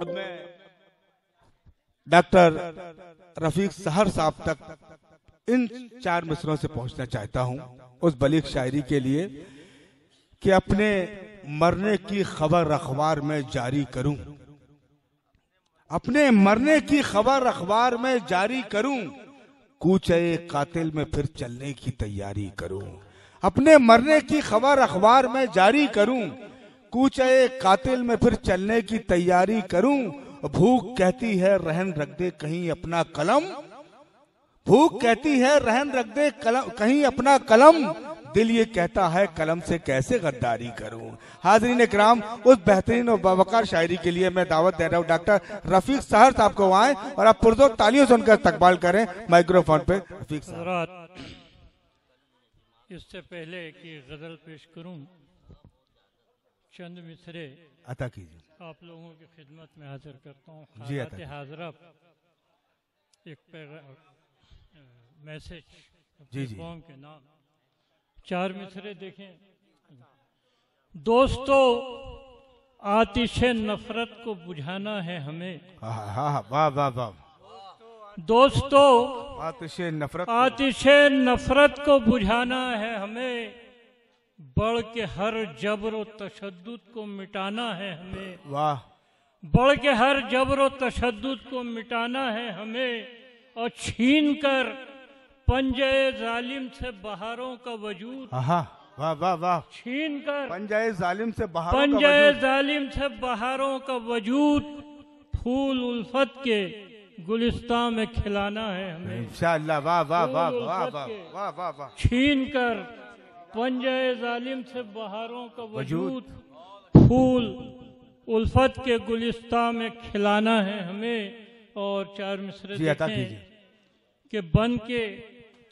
اب میں ڈاکٹر رفیق سہر صاحب تک ان چار مصروں سے پہنچنا چاہتا ہوں۔ اس بلیغ شاعری کے لیے کہ اپنے مرنے کی خبر اخبار میں جاری کروں۔ اپنے مرنے کی خبر اخبار میں جاری کروں۔ کوچے قاتل میں پھر چلنے کی تیاری کروں۔ اپنے مرنے کی خبر اخبار میں جاری کروں۔ کوچے قاتل میں پھر چلنے کی تیاری کروں۔ بھوک کہتی ہے رہن رکھ دے کہیں اپنا قلم۔ بھوک کہتی ہے رہن رکھ دے کہیں اپنا قلم۔ دل یہ کہتا ہے قلم سے کیسے غداری کروں۔ حاضرین اکرام، اس بہترین اور باوقار شاعری کے لیے میں دعوت دے رہا ہوں۔ ڈاکٹر رفیق سہر صاحب کو آئیں اور آپ پرزو تالیوں سے ان کا استقبال کریں۔ مائکرو فون پہ رفیق حضرات، اس سے پہلے کہ غزل پیش کروں۔ چند مصرے عطا کیجیے۔ آپ لوگوں کی خدمت میں حاضر کرتا ہوں۔ جی، عطا۔ حاضرہ ایک میسج جی، جی۔ قوم کے نام۔ چار مصرے دیکھیں۔ دوستو آتش نفرت کو بجھانا ہے ہمیں۔ ہاں ہاں ہاں دوستو آتش نفرت آتش نفرت کو بجھانا ہے ہمیں۔ بڑھ کے ہر جبر و تشدد کو مٹانا ہے ہمیں۔ واہ۔ بڑھ کے ہر جبر و تشدد کو مٹانا ہے ہمیں۔ اور چھین کر پنجے ظالم سے بہاروں کا وجود۔ واہ واہ واہ۔ چھین کر پنجائے ظالم سے بہار پنجے ظالم سے بہاروں کا وجود پھول الفت کے گلستان میں کھلانا ہے ہمیں۔ انشاءاللہ۔ واہ واہ واہ واہ واہ واہ واہ۔ چھین کر پنجے ظالم سے بہاروں کا وجود پھول الفت کے گلستان میں کھلانا ہے ہمیں۔ اور چار مصرے جی دیکھیں کہ بن کے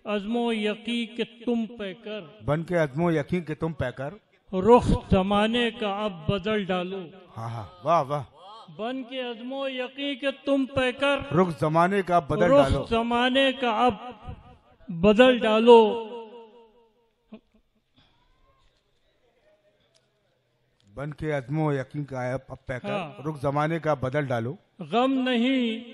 عزم و یقی کے تم پہ کر۔ بن کے عزم و یقین کہ تم پہ کر۔ رخ زمانے کا اب بدل ڈالو۔ ہاں ہاں واہ واہ۔ بن کے عزم و یقی کے تم پہ کر۔ رخ زمانے کا بدل رخ ڈالو۔ زمانے کا اب بدل ڈالو۔ بن کے عزم و یقین کا اب کر۔ ہاں۔ رخ زمانے کا بدل ڈالو۔ غم نہیں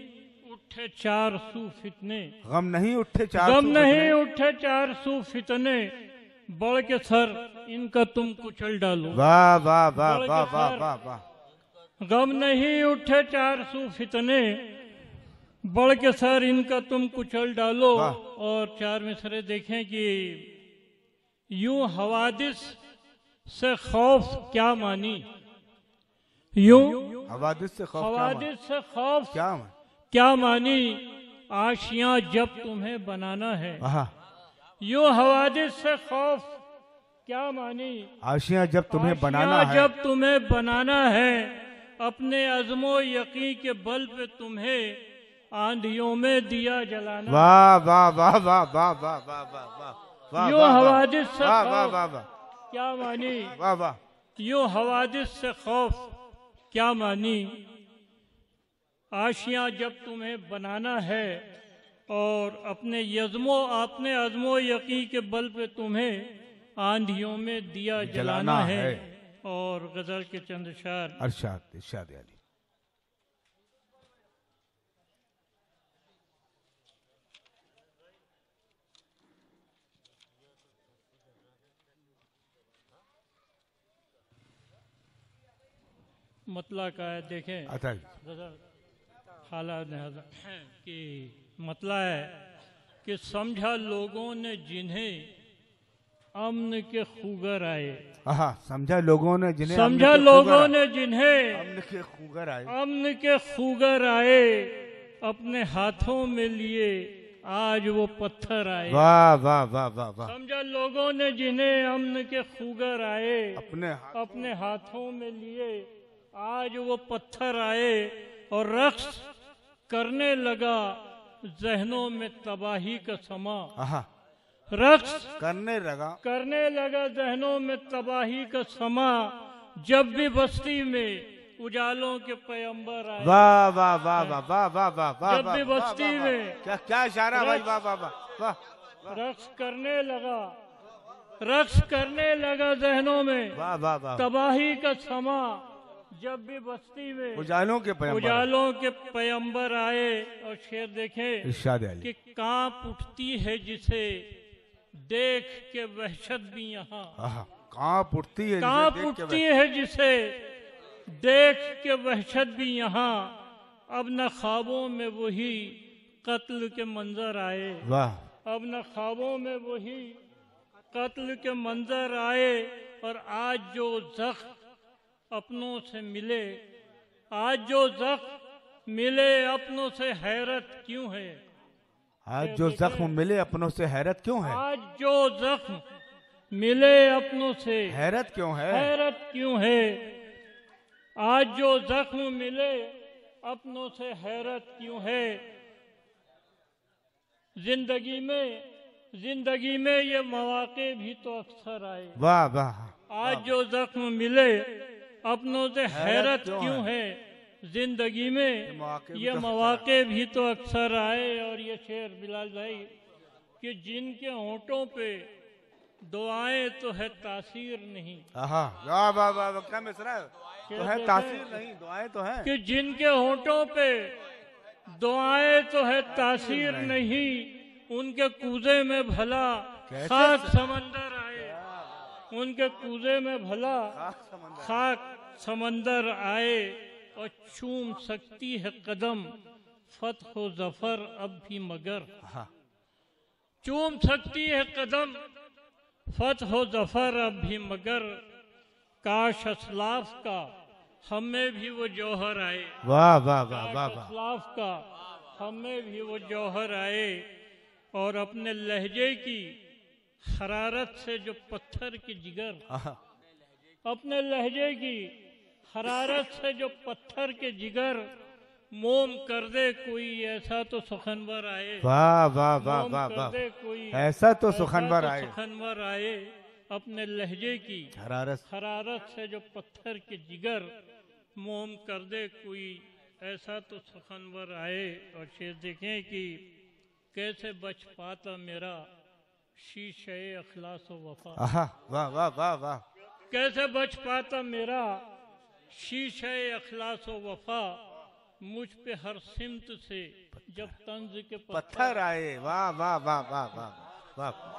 اٹھے چار سو فتنے۔ غم نہیں اٹھے چار غم نہیں اٹھے چار سو فتنے۔ بڑھ کے سر ان کا تم کچل ڈالو۔ واہ واہ واہ واہ واہ۔ واہ واہ۔ غم نہیں اٹھے چار سو فتنے۔ بڑھ کے سر ان کا تم کچل ڈالو۔ اور چار مصرے دیکھیں کہ یوں حوادث سے خوف کیا مانی یوں حوادث سے خوف حوادث سے خوف کیا مان- کیا مانی آشیاں جب تمہیں بنانا ہے ہاں یوں حوادث سے خوف کیا مانی آشیاں جب تمہیں بنانا آشیاں ہے جب تمہیں بنانا ہے اپنے عزم و یقین کے بل پہ تمہیں آندھیوں میں دیا جلانا واہ واہ واہ واہ واہ واہ واہ واہ واہ واہ واہ واہ حوادث سے واہ واہ خوف واہ واہ کیا مانی؟ واہ واہ۔ یوں حوادث سے خوف کیا مانی؟ آشیاں جب تمہیں بنانا ہے اور اپنے یزم و اپنے عزم و یقین کے بل پہ تمہیں آندھیوں میں دیا جلانا جلانا ہے۔ اور غزل کے چند ارشاد ارشاد علی۔ مطلع کا ہے دیکھیں۔ حالات حضرت کہ مطلع ہے کہ سمجھا لوگوں نے جنہیں امن کے خوگر آئے۔ سمجھا لوگوں نے جنہیں سمجھا لوگوں نے جنہیں امن کے خوگر آئے۔ امن کے خوگر آئے اپنے ہاتھوں میں لیے آج وہ پتھر آئے۔ واہ واہ واہ واہ واہ۔ سمجھا لوگوں نے جنہیں امن کے خوگر آئے اپنے ہاتھوں میں لیے آج وہ پتھر آئے اور رقص کرنے لگا ذہنوں میں تباہی کا سما ہاں رقص کرنے لگا کرنے لگا ذہنوں میں تباہی کا سما جب بھی بستی میں اجالوں کے پیمبر آئے واہ واہ واہ واہ واہ واہ واہ واہ جب بھی بستی۔ میں کیا اشارہ بھائی واہ واہ واہ واہ رقص کرنے لگا رقص کرنے لگا ذہنوں میں تباہی کا سما جب بھی بستی میں اجالوں کے پیمبر اجالوں کے پیمبر آئے اور شیر دیکھیں ارشاد علی۔ کہ کانپ اٹھتی ہے جسے دیکھ کے وحشت بھی یہاں۔ کانپ اٹھتی ہے کانپ اٹھتی ہے جسے دیکھ کے وحشت بھی یہاں۔ اب نہ خوابوں میں وہی قتل کے منظر آئے۔ اب نہ خوابوں میں وہی قتل کے منظر آئے اور آج جو زخم اپنوں سے ملے۔ آج جو زخم ملے اپنوں سے حیرت کیوں ہے؟ آج جو زخم ملے اپنوں سے حیرت کیوں ہے؟ آج جو زخم ملے اپنوں سے حیرت کیوں ہے؟ حیرت کیوں ہے؟ آج جو زخم ملے اپنوں سے حیرت کیوں ہے؟ زندگی میں زندگی میں یہ مواقع بھی تو اکثر آئے۔ واہ واہ آج جو زخم ملے اپنوں سے حیرت کیوں ہے؟ زندگی میں یہ مواقع بھی تو اکثر آئے اور یہ شعر بلال بھائی کہ جن کے ہونٹوں پہ دعائیں تو ہے تاثیر نہیں۔ ہے؟ تاثیر نہیں دعائیں تو ہیں۔ کہ جن کے ہونٹوں پہ دعائیں تو ہے تاثیر نہیں۔ ان کے کوزے میں بھلا خاص سمندر ان کے کوزے میں بھلا خاک سمندر آئے اور چوم سکتی ہے قدم فتح و ظفر اب بھی مگر۔ چوم سکتی ہے قدم فتح و ظفر اب بھی مگر۔ کاش اسلاف کا ہم میں بھی وہ جوہر آئے۔ واہ اسلاف کا ہم میں بھی وہ جوہر آئے اور اپنے لہجے کی حرارت سے جو پتھر کی جگر اپنے لہجے کی حرارت سے جو پتھر کے جگر موم کر دے کوئی ایسا تو سخنور آئے۔ واہ واہ واہ واہ واہ۔ ایسا تو سخنور آئے۔ سخنور آئے اپنے لہجے کی۔ حرارت۔ حرارت سے جو پتھر کے جگر موم کر دے کوئی ایسا تو سخنور آئے۔ اور شیر دیکھیں کہ کیسے بچ پاتا میرا شیشے اخلاص و وفا۔ واہ واہ واہ واہ۔ کیسے بچ پاتا میرا شیشے اخلاص و وفا مجھ پہ ہر سمت سے جب تنز کے پتھر آئے۔ واہ واہ واہ واہ واہ واہ۔